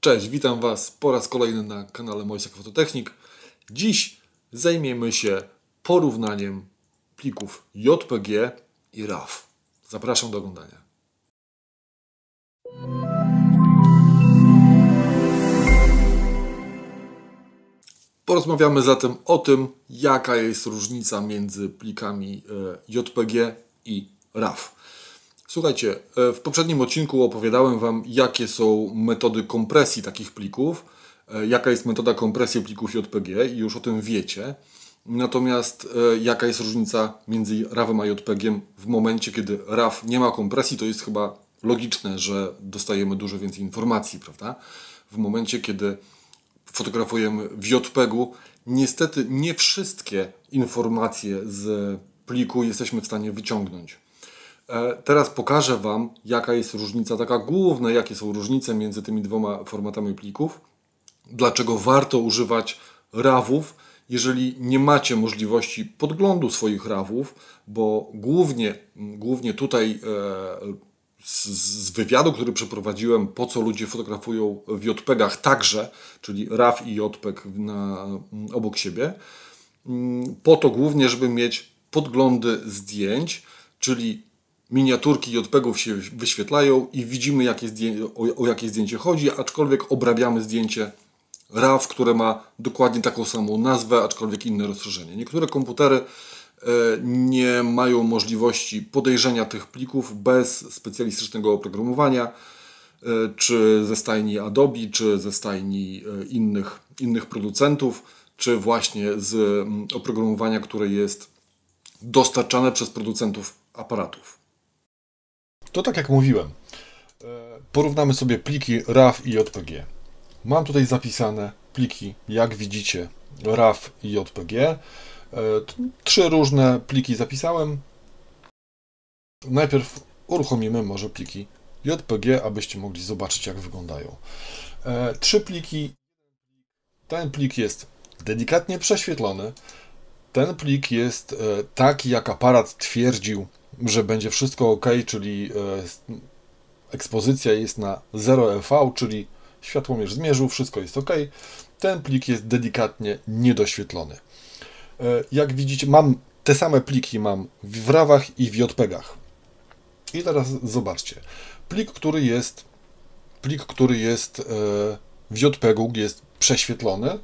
Cześć, witam Was po raz kolejny na kanale Mojsak Fototechnik. Dziś zajmiemy się porównaniem plików JPG i RAW. Zapraszam do oglądania. Porozmawiamy zatem o tym, jaka jest różnica między plikami e, JPG i RAW. Słuchajcie, e, w poprzednim odcinku opowiadałem Wam, jakie są metody kompresji takich plików, e, jaka jest metoda kompresji plików JPG i już o tym wiecie. Natomiast e, jaka jest różnica między RAWem a JPG w momencie, kiedy RAW nie ma kompresji, to jest chyba logiczne, że dostajemy dużo więcej informacji, prawda? W momencie, kiedy fotografujemy w JPEG-u, niestety nie wszystkie informacje z pliku jesteśmy w stanie wyciągnąć. E, teraz pokażę Wam, jaka jest różnica, taka główna, jakie są różnice między tymi dwoma formatami plików, dlaczego warto używać RAWów, jeżeli nie macie możliwości podglądu swoich RAWów, bo głównie, głównie tutaj e, z, z, wywiadu, który przeprowadziłem, po co ludzie fotografują w JPEGach także, czyli RAW i JPEG na, obok siebie, mm, po to głównie, żeby mieć podglądy zdjęć, czyli miniaturki JPEGów się wyświetlają i widzimy jakie o, o jakie zdjęcie chodzi, aczkolwiek obrabiamy zdjęcie RAW, które ma dokładnie taką samą nazwę, aczkolwiek inne rozszerzenie. Niektóre komputery e, nie mają możliwości podejrzenia tych plików bez specjalistycznego oprogramowania, e, czy ze stajni Adobe, czy ze stajni e, innych, innych producentów, czy właśnie z mm, oprogramowania, które jest dostarczane przez producentów aparatów. To tak jak mówiłem, e, porównamy sobie pliki RAW i JPG. Mam tutaj zapisane pliki, jak widzicie, RAW i JPG. E, trzy różne pliki zapisałem. Najpierw uruchomimy może pliki JPG, abyście mogli zobaczyć, jak wyglądają. E, trzy pliki. Ten plik jest delikatnie prześwietlony. Ten plik jest taki, jak aparat twierdził że będzie wszystko ok, czyli e, ekspozycja jest na 0 EV, czyli światłomierz zmierzył, wszystko jest ok. Ten plik jest delikatnie niedoświetlony. E, jak widzicie, mam te same pliki mam w RAWach i w JPEGach. I teraz zobaczcie. Plik, który jest plik, który jest e, w JPEGu jest prześwietlony,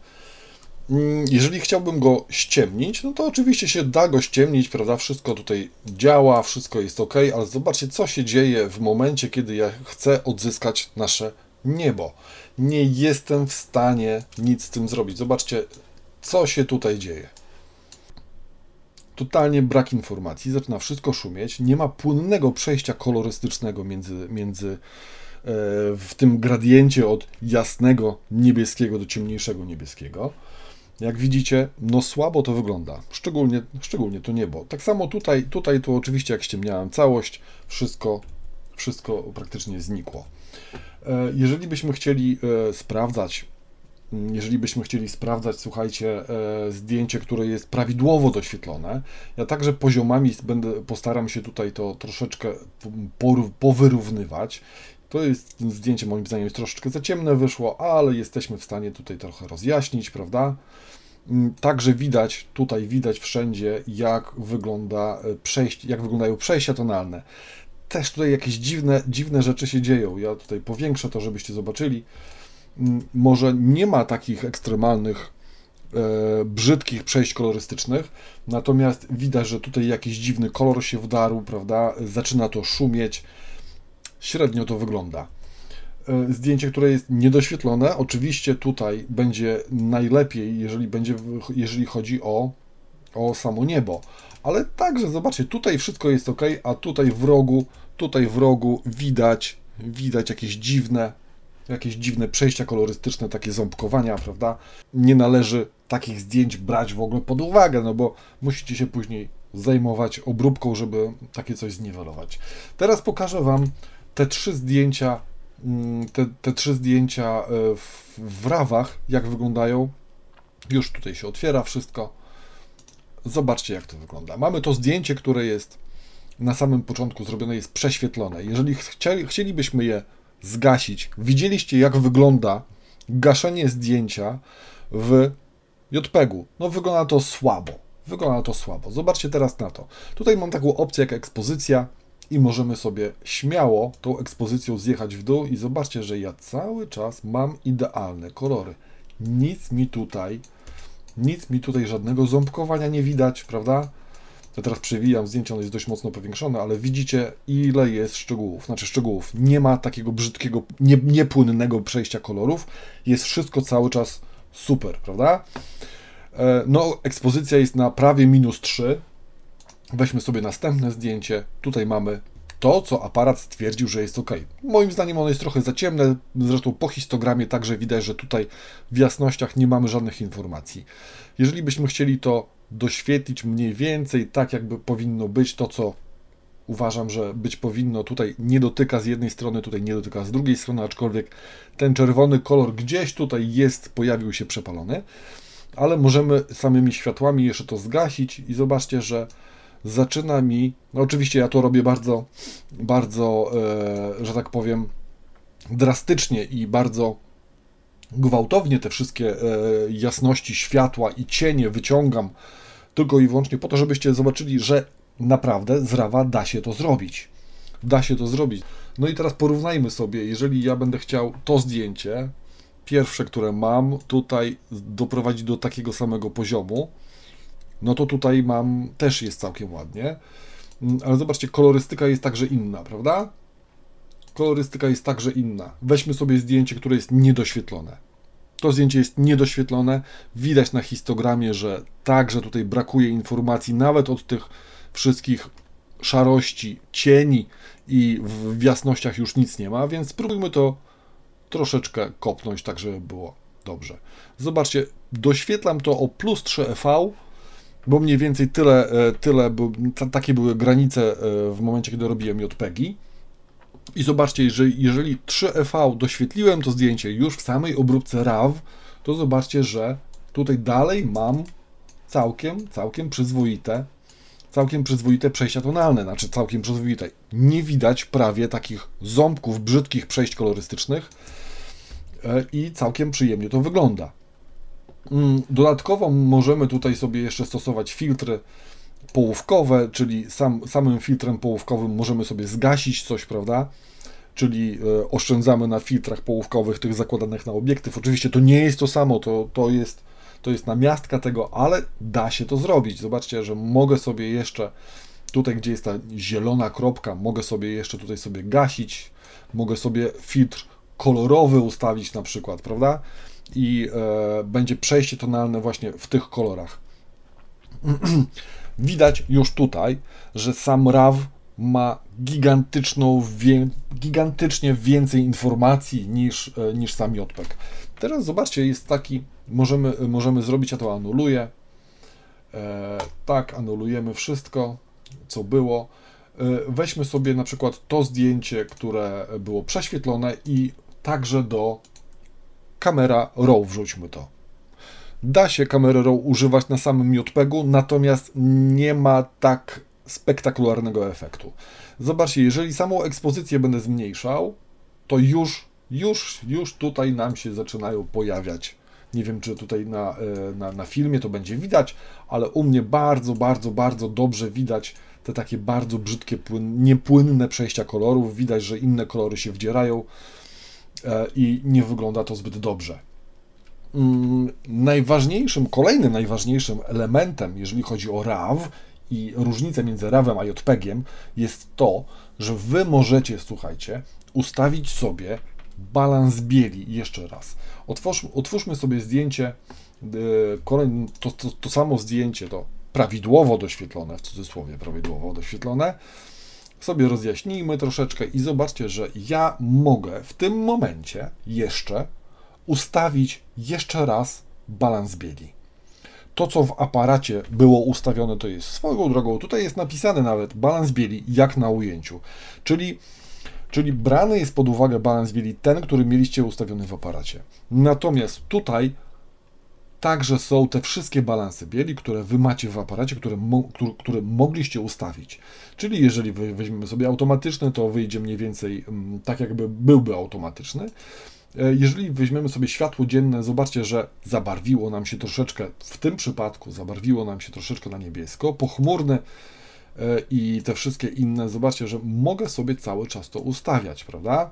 jeżeli chciałbym go ściemnić, no to oczywiście się da go ściemnić, prawda? Wszystko tutaj działa, wszystko jest ok, ale zobaczcie, co się dzieje w momencie, kiedy ja chcę odzyskać nasze niebo. Nie jestem w stanie nic z tym zrobić. Zobaczcie, co się tutaj dzieje. Totalnie brak informacji, zaczyna wszystko szumieć, nie ma płynnego przejścia kolorystycznego między, między e, w tym gradiencie od jasnego niebieskiego do ciemniejszego niebieskiego. Jak widzicie, no słabo to wygląda, szczególnie, szczególnie to niebo. Tak samo tutaj, tutaj to oczywiście jak ściemniałem całość, wszystko, wszystko praktycznie znikło. E, jeżeli byśmy chcieli e, sprawdzać, mm, jeżeli byśmy chcieli sprawdzać, słuchajcie, e, zdjęcie, które jest prawidłowo doświetlone, ja także poziomami będę, postaram się tutaj to troszeczkę powyrównywać to jest zdjęcie moim zdaniem jest troszeczkę za ciemne wyszło, ale jesteśmy w stanie tutaj trochę rozjaśnić, prawda? Mm, także widać, tutaj widać wszędzie, jak wygląda e, przejście, jak wyglądają przejścia tonalne. Też tutaj jakieś dziwne, dziwne rzeczy się dzieją. Ja tutaj powiększę to, żebyście zobaczyli. Mm, może nie ma takich ekstremalnych, e, brzydkich przejść kolorystycznych, natomiast widać, że tutaj jakiś dziwny kolor się wdarł, prawda? Zaczyna to szumieć średnio to wygląda. E, zdjęcie, które jest niedoświetlone, oczywiście tutaj będzie najlepiej, jeżeli, będzie, jeżeli chodzi o, o samo niebo. Ale także, zobaczcie, tutaj wszystko jest ok, a tutaj w rogu, tutaj w rogu widać, widać jakieś dziwne, jakieś dziwne przejścia kolorystyczne, takie ząbkowania, prawda? Nie należy takich zdjęć brać w ogóle pod uwagę, no bo musicie się później zajmować obróbką, żeby takie coś zniwelować. Teraz pokażę Wam te trzy zdjęcia, mm, te, te trzy zdjęcia e, w, w rawach, jak wyglądają. Już tutaj się otwiera wszystko. Zobaczcie, jak to wygląda. Mamy to zdjęcie, które jest na samym początku zrobione, jest prześwietlone. Jeżeli chcieli, chcielibyśmy je zgasić. Widzieliście, jak wygląda gaszenie zdjęcia w JPEG-u. No wygląda to słabo. Wygląda to słabo. Zobaczcie teraz na to. Tutaj mam taką opcję jak ekspozycja i możemy sobie śmiało tą ekspozycją zjechać w dół i zobaczcie, że ja cały czas mam idealne kolory. Nic mi tutaj, nic mi tutaj żadnego ząbkowania nie widać, prawda? Ja teraz przewijam zdjęcie, ono jest dość mocno powiększone, ale widzicie ile jest szczegółów. Znaczy szczegółów. Nie ma takiego brzydkiego, nie, niepłynnego przejścia kolorów. Jest wszystko cały czas super, prawda? E, no, ekspozycja jest na prawie minus 3. Weźmy sobie następne zdjęcie. Tutaj mamy to, co aparat stwierdził, że jest ok. Moim zdaniem ono jest trochę za ciemne, zresztą po histogramie także widać, że tutaj w jasnościach nie mamy żadnych informacji. Jeżeli byśmy chcieli to doświetlić mniej więcej tak, jakby powinno być, to co uważam, że być powinno, tutaj nie dotyka z jednej strony, tutaj nie dotyka z drugiej strony, aczkolwiek ten czerwony kolor gdzieś tutaj jest, pojawił się przepalony, ale możemy samymi światłami jeszcze to zgasić i zobaczcie, że zaczyna mi, no oczywiście ja to robię bardzo, bardzo, e, że tak powiem, drastycznie i bardzo gwałtownie te wszystkie e, jasności światła i cienie wyciągam tylko i wyłącznie po to, żebyście zobaczyli, że naprawdę z RAWa da się to zrobić. Da się to zrobić. No i teraz porównajmy sobie, jeżeli ja będę chciał to zdjęcie, pierwsze, które mam, tutaj doprowadzić do takiego samego poziomu, no to tutaj mam, też jest całkiem ładnie. Mm, ale zobaczcie, kolorystyka jest także inna, prawda? Kolorystyka jest także inna. Weźmy sobie zdjęcie, które jest niedoświetlone. To zdjęcie jest niedoświetlone. Widać na histogramie, że także tutaj brakuje informacji, nawet od tych wszystkich szarości, cieni i w jasnościach już nic nie ma, więc spróbujmy to troszeczkę kopnąć, tak żeby było dobrze. Zobaczcie, doświetlam to o plus 3 EV, bo mniej więcej tyle, e, tyle takie były granice e, w momencie, kiedy robiłem JPEGi. I zobaczcie, jeżeli, jeżeli 3EV doświetliłem to zdjęcie już w samej obróbce RAW, to zobaczcie, że tutaj dalej mam całkiem, całkiem przyzwoite, całkiem przyzwoite przejścia tonalne, znaczy całkiem przyzwoite. Nie widać prawie takich ząbków, brzydkich przejść kolorystycznych e, i całkiem przyjemnie to wygląda. Mm, dodatkowo możemy tutaj sobie jeszcze stosować filtry połówkowe, czyli sam, samym filtrem połówkowym możemy sobie zgasić coś, prawda? Czyli e, oszczędzamy na filtrach połówkowych tych zakładanych na obiektyw. Oczywiście to nie jest to samo, to, to, jest, to jest namiastka tego, ale da się to zrobić. Zobaczcie, że mogę sobie jeszcze tutaj, gdzie jest ta zielona kropka, mogę sobie jeszcze tutaj sobie gasić, mogę sobie filtr kolorowy ustawić na przykład, prawda? I e, będzie przejście tonalne właśnie w tych kolorach. Widać już tutaj, że sam RAW ma gigantyczną, wie, gigantycznie więcej informacji niż, e, niż sam JPEG. Teraz zobaczcie, jest taki, możemy, możemy zrobić, ja to anuluję. E, tak, anulujemy wszystko, co było. E, weźmy sobie na przykład to zdjęcie, które było prześwietlone i także do kamera RAW wrzućmy to. Da się kamerę RAW używać na samym JPEG-u, natomiast nie ma tak spektakularnego efektu. Zobaczcie, jeżeli samą ekspozycję będę zmniejszał, to już, już, już tutaj nam się zaczynają pojawiać. Nie wiem, czy tutaj na, e, na, na filmie to będzie widać, ale u mnie bardzo, bardzo, bardzo dobrze widać te takie bardzo brzydkie, płyn, niepłynne przejścia kolorów. Widać, że inne kolory się wdzierają i nie wygląda to zbyt dobrze. Mm, najważniejszym, kolejnym najważniejszym elementem, jeżeli chodzi o RAW i różnicę między RAWem a JPEGiem jest to, że Wy możecie, słuchajcie, ustawić sobie balans bieli. Jeszcze raz. Otwórz, otwórzmy sobie zdjęcie, e, to, to, to samo zdjęcie, to prawidłowo doświetlone, w cudzysłowie prawidłowo doświetlone, sobie rozjaśnijmy troszeczkę i zobaczcie, że ja mogę w tym momencie jeszcze ustawić jeszcze raz balans bieli. To, co w aparacie było ustawione, to jest swoją drogą. Tutaj jest napisane nawet balans bieli, jak na ujęciu. Czyli, czyli brany jest pod uwagę balans bieli ten, który mieliście ustawiony w aparacie. Natomiast tutaj także są te wszystkie balanse bieli, które wy macie w aparacie, które, mo które, które mogliście ustawić. Czyli jeżeli weźmiemy sobie automatyczny, to wyjdzie mniej więcej mm, tak, jakby byłby automatyczny. E, jeżeli weźmiemy sobie światło dzienne, zobaczcie, że zabarwiło nam się troszeczkę, w tym przypadku zabarwiło nam się troszeczkę na niebiesko, pochmurne e, i te wszystkie inne, zobaczcie, że mogę sobie cały czas to ustawiać, prawda?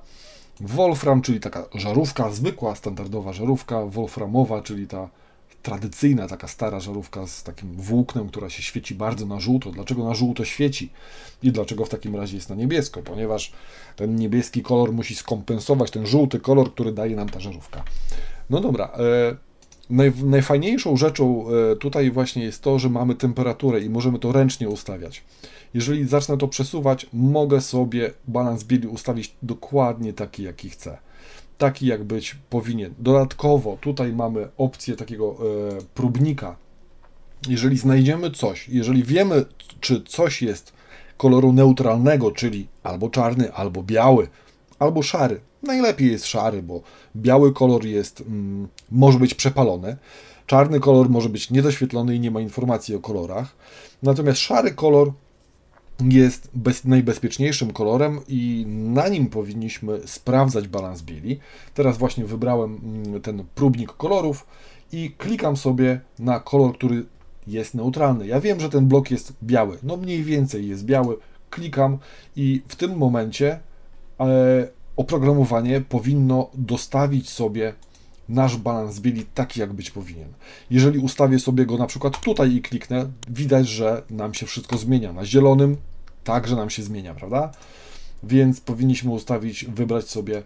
Wolfram, czyli taka żarówka, zwykła, standardowa żarówka, wolframowa, czyli ta tradycyjna, taka stara żarówka z takim włóknem, która się świeci bardzo na żółto. Dlaczego na żółto świeci i dlaczego w takim razie jest na niebiesko? Ponieważ ten niebieski kolor musi skompensować ten żółty kolor, który daje nam ta żarówka. No dobra, e, naj, najfajniejszą rzeczą e, tutaj właśnie jest to, że mamy temperaturę i możemy to ręcznie ustawiać. Jeżeli zacznę to przesuwać, mogę sobie balans bieli ustawić dokładnie taki, jaki chcę taki, jak być powinien. Dodatkowo tutaj mamy opcję takiego e, próbnika. Jeżeli znajdziemy coś, jeżeli wiemy, czy coś jest koloru neutralnego, czyli albo czarny, albo biały, albo szary. Najlepiej jest szary, bo biały kolor jest, mm, może być przepalony, czarny kolor może być niedoświetlony i nie ma informacji o kolorach. Natomiast szary kolor jest bez, najbezpieczniejszym kolorem i na nim powinniśmy sprawdzać balans bieli. Teraz właśnie wybrałem mm, ten próbnik kolorów i klikam sobie na kolor, który jest neutralny. Ja wiem, że ten blok jest biały, no mniej więcej jest biały. Klikam i w tym momencie e, oprogramowanie powinno dostawić sobie nasz balans bieli taki, jak być powinien. Jeżeli ustawię sobie go na przykład tutaj i kliknę, widać, że nam się wszystko zmienia. Na zielonym także nam się zmienia, prawda? Więc powinniśmy ustawić, wybrać sobie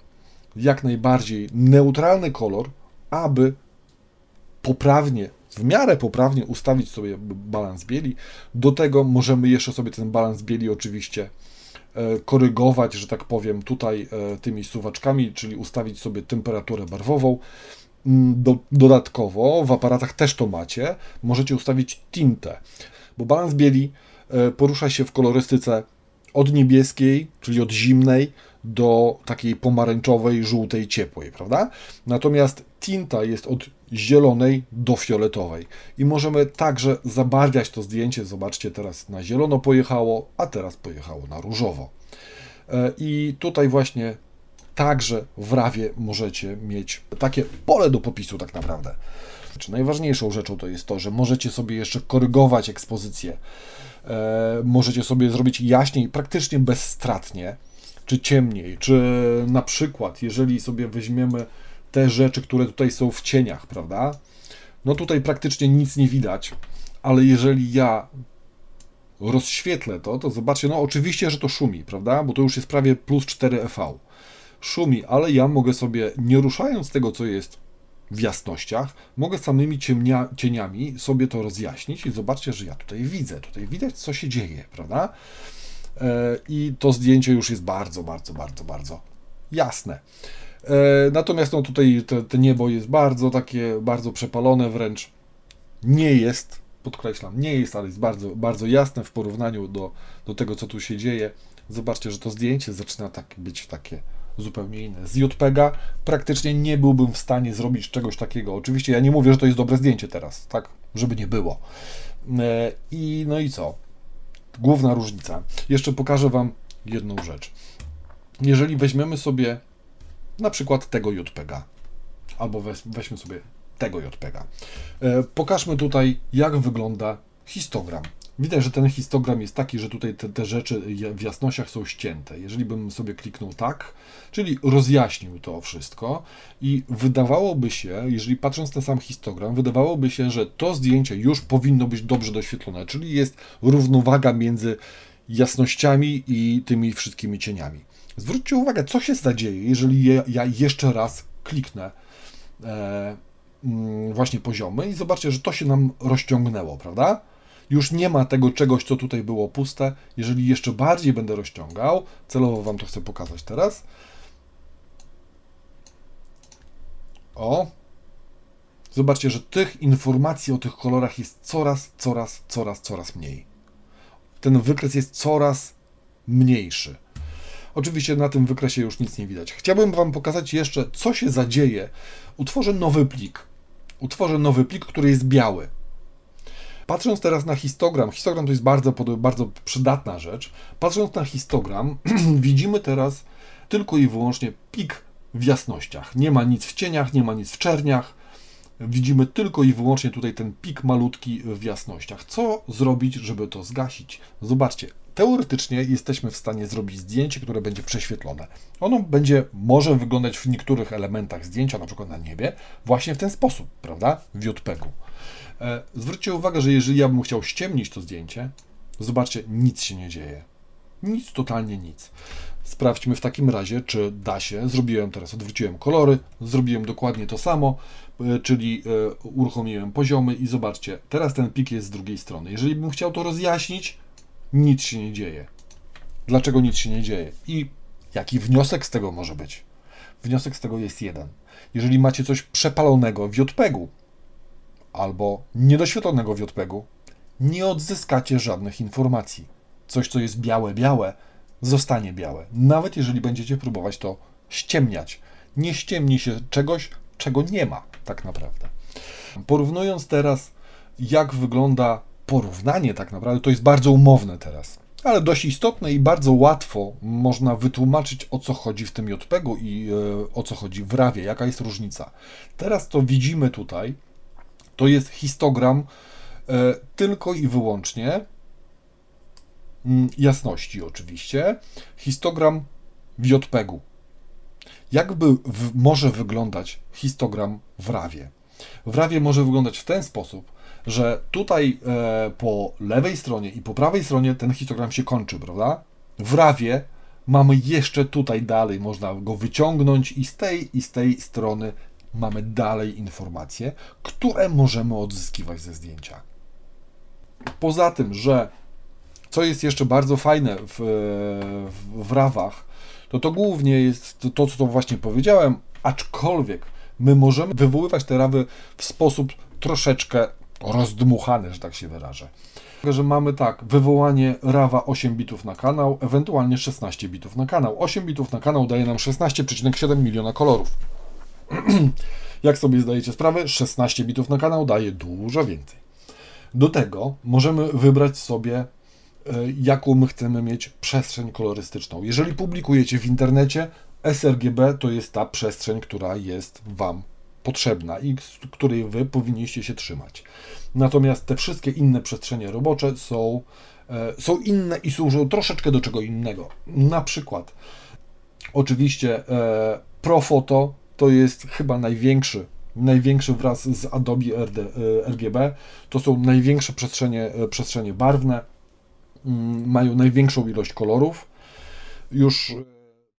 jak najbardziej neutralny kolor, aby poprawnie, w miarę poprawnie ustawić sobie balans bieli. Do tego możemy jeszcze sobie ten balans bieli oczywiście korygować, że tak powiem, tutaj e, tymi suwaczkami, czyli ustawić sobie temperaturę barwową. Mm, do, dodatkowo w aparatach też to macie, możecie ustawić tintę, bo balans bieli e, porusza się w kolorystyce od niebieskiej, czyli od zimnej, do takiej pomarańczowej, żółtej, ciepłej, prawda? Natomiast tinta jest od zielonej do fioletowej. I możemy także zabarwiać to zdjęcie. Zobaczcie, teraz na zielono pojechało, a teraz pojechało na różowo. E, I tutaj właśnie także w rawie możecie mieć takie pole do popisu tak naprawdę. Czy najważniejszą rzeczą to jest to, że możecie sobie jeszcze korygować ekspozycję. E, możecie sobie zrobić jaśniej, praktycznie bezstratnie, czy ciemniej, czy na przykład, jeżeli sobie weźmiemy te rzeczy, które tutaj są w cieniach, prawda? No tutaj praktycznie nic nie widać, ale jeżeli ja rozświetlę to, to zobaczcie, no oczywiście, że to szumi, prawda? Bo to już jest prawie plus 4 EV. Szumi, ale ja mogę sobie, nie ruszając tego, co jest w jasnościach, mogę samymi ciemnia, cieniami sobie to rozjaśnić i zobaczcie, że ja tutaj widzę, tutaj widać, co się dzieje, prawda? E, I to zdjęcie już jest bardzo, bardzo, bardzo, bardzo jasne. E, natomiast no, tutaj te, te niebo jest bardzo takie, bardzo przepalone wręcz. Nie jest, podkreślam, nie jest, ale jest bardzo, bardzo jasne w porównaniu do, do tego, co tu się dzieje. Zobaczcie, że to zdjęcie zaczyna tak być takie zupełnie inne. Z JPEGa praktycznie nie byłbym w stanie zrobić czegoś takiego. Oczywiście ja nie mówię, że to jest dobre zdjęcie teraz, tak, żeby nie było. E, I no i co? Główna różnica. Jeszcze pokażę Wam jedną rzecz. Jeżeli weźmiemy sobie na przykład tego JPEGa, albo weźmy sobie tego JPEGa, e, pokażmy tutaj, jak wygląda histogram Widać, że ten histogram jest taki, że tutaj te, te, rzeczy w jasnościach są ścięte. Jeżeli bym sobie kliknął tak, czyli rozjaśnił to wszystko i wydawałoby się, jeżeli patrząc na sam histogram, wydawałoby się, że to zdjęcie już powinno być dobrze doświetlone, czyli jest równowaga między jasnościami i tymi wszystkimi cieniami. Zwróćcie uwagę, co się zadzieje, jeżeli ja jeszcze raz kliknę e, mm, właśnie poziomy i zobaczcie, że to się nam rozciągnęło, prawda? już nie ma tego czegoś, co tutaj było puste. Jeżeli jeszcze bardziej będę rozciągał, celowo Wam to chcę pokazać teraz. O, zobaczcie, że tych informacji o tych kolorach jest coraz, coraz, coraz, coraz mniej. Ten wykres jest coraz mniejszy. Oczywiście na tym wykresie już nic nie widać. Chciałbym Wam pokazać jeszcze, co się zadzieje. Utworzę nowy plik utworzę nowy plik, który jest biały. Patrząc teraz na histogram, histogram to jest bardzo, bardzo przydatna rzecz. Patrząc na histogram, widzimy teraz tylko i wyłącznie pik w jasnościach. Nie ma nic w cieniach, nie ma nic w czerniach. Widzimy tylko i wyłącznie tutaj ten pik malutki w jasnościach. Co zrobić, żeby to zgasić? Zobaczcie, teoretycznie jesteśmy w stanie zrobić zdjęcie, które będzie prześwietlone. Ono będzie, może wyglądać w niektórych elementach zdjęcia, na przykład na niebie, właśnie w ten sposób, prawda? W JPEG-u. E, zwróćcie uwagę, że jeżeli ja bym chciał ściemnić to zdjęcie, zobaczcie, nic się nie dzieje. Nic, totalnie nic. Sprawdźmy w takim razie, czy da się. Zrobiłem teraz, odwróciłem kolory, zrobiłem dokładnie to samo, e, czyli e, uruchomiłem poziomy i zobaczcie, teraz ten pik jest z drugiej strony. Jeżeli bym chciał to rozjaśnić, nic się nie dzieje. Dlaczego nic się nie dzieje? I jaki wniosek z tego może być? Wniosek z tego jest jeden. Jeżeli macie coś przepalonego w JPEG-u albo niedoświetlonego w JPEG-u, nie odzyskacie żadnych informacji. Coś, co jest białe, białe, zostanie białe. Nawet jeżeli będziecie próbować to ściemniać. Nie ściemni się czegoś, czego nie ma, tak naprawdę. Porównując teraz, jak wygląda porównanie, tak naprawdę, to jest bardzo umowne teraz, ale dość istotne i bardzo łatwo można wytłumaczyć, o co chodzi w tym JPEG-u i e, o co chodzi w RAWie, jaka jest różnica. Teraz to widzimy tutaj, to jest histogram e, tylko i wyłącznie Mm, jasności oczywiście, histogram w JPEG-u. Jakby w, może wyglądać histogram w RAWie? W RAWie może wyglądać w ten sposób, że tutaj e, po lewej stronie i po prawej stronie ten histogram się kończy, prawda? W RAWie mamy jeszcze tutaj dalej, można go wyciągnąć i z tej i z tej strony mamy dalej informacje, które możemy odzyskiwać ze zdjęcia. Poza tym, że co jest jeszcze bardzo fajne w, w, w rawach, to to głównie jest to, co właśnie powiedziałem, aczkolwiek my możemy wywoływać te rawy w sposób troszeczkę rozdmuchany, że tak się wyrażę. Że mamy tak, wywołanie rawa 8 bitów na kanał, ewentualnie 16 bitów na kanał. 8 bitów na kanał daje nam 16,7 miliona kolorów. Jak sobie zdajecie sprawę, 16 bitów na kanał daje dużo więcej. Do tego możemy wybrać sobie E, jaką my chcemy mieć przestrzeń kolorystyczną. Jeżeli publikujecie w internecie, sRGB to jest ta przestrzeń, która jest Wam potrzebna i której Wy powinniście się trzymać. Natomiast te wszystkie inne przestrzenie robocze są, e, są inne i służą troszeczkę do czego innego. Na przykład, oczywiście e, Profoto to jest chyba największy największy wraz z Adobe RD, RGB. To są największe przestrzenie, przestrzenie barwne Mm, mają największą ilość kolorów. Już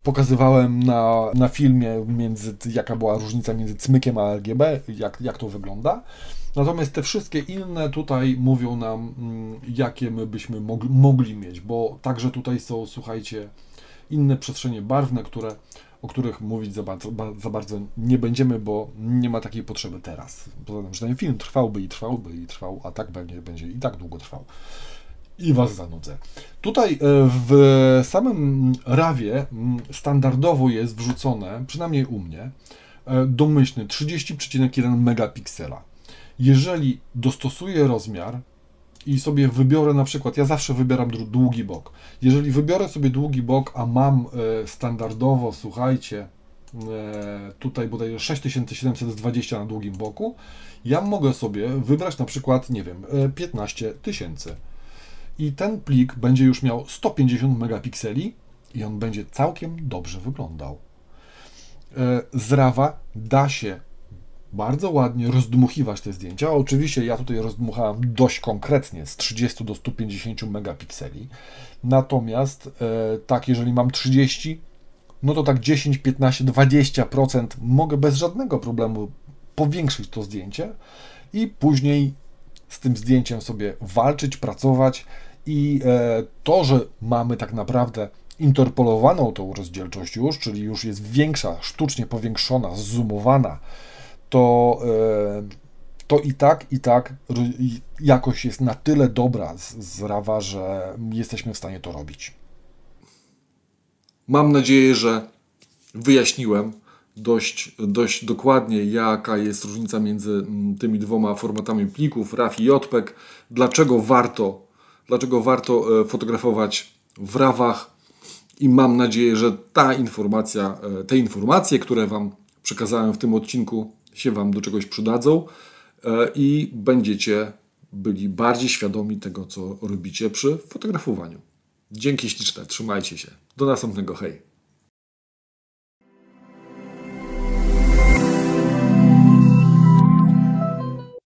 pokazywałem na, na filmie, między, jaka była różnica między cmykiem a RGB, jak, jak to wygląda. Natomiast te wszystkie inne tutaj mówią nam, mm, jakie my byśmy mogli, mogli mieć, bo także tutaj są, słuchajcie, inne przestrzenie barwne, które, o których mówić za bardzo, za bardzo nie będziemy, bo nie ma takiej potrzeby teraz. Poza tym, że ten film trwałby i trwałby i trwał, a tak będzie, będzie i tak długo trwał i Was zanudzę. Tutaj e, w samym rawie standardowo jest wrzucone, przynajmniej u mnie, e, domyślny 30,1 megapiksela. Jeżeli dostosuję rozmiar i sobie wybiorę na przykład, ja zawsze wybieram długi bok. Jeżeli wybiorę sobie długi bok, a mam e, standardowo, słuchajcie, tutaj bodajże 6720 na długim boku, ja mogę sobie wybrać na przykład, nie wiem, 15 tysięcy i ten plik będzie już miał 150 megapikseli i on będzie całkiem dobrze wyglądał. E, z RAWa da się bardzo ładnie rozdmuchiwać te zdjęcia. Oczywiście ja tutaj rozdmuchałem dość konkretnie z 30 do 150 megapikseli. Natomiast e, tak, jeżeli mam 30, no to tak 10, 15, 20% mogę bez żadnego problemu powiększyć to zdjęcie i później z tym zdjęciem sobie walczyć, pracować i e, to, że mamy tak naprawdę interpolowaną tą rozdzielczość już, czyli już jest większa, sztucznie powiększona, zoomowana, to, e, to i tak, i tak jakość jest na tyle dobra z, RAWa, że jesteśmy w stanie to robić. Mam nadzieję, że wyjaśniłem dość, dość dokładnie, jaka jest różnica między mm, tymi dwoma formatami plików, RAW i JPEG, dlaczego warto, dlaczego warto e, fotografować w RAWach i mam nadzieję, że ta informacja, e, te informacje, które Wam przekazałem w tym odcinku, się Wam do czegoś przydadzą e, i będziecie byli bardziej świadomi tego, co robicie przy fotografowaniu. Dzięki śliczne, trzymajcie się. Do następnego, hej.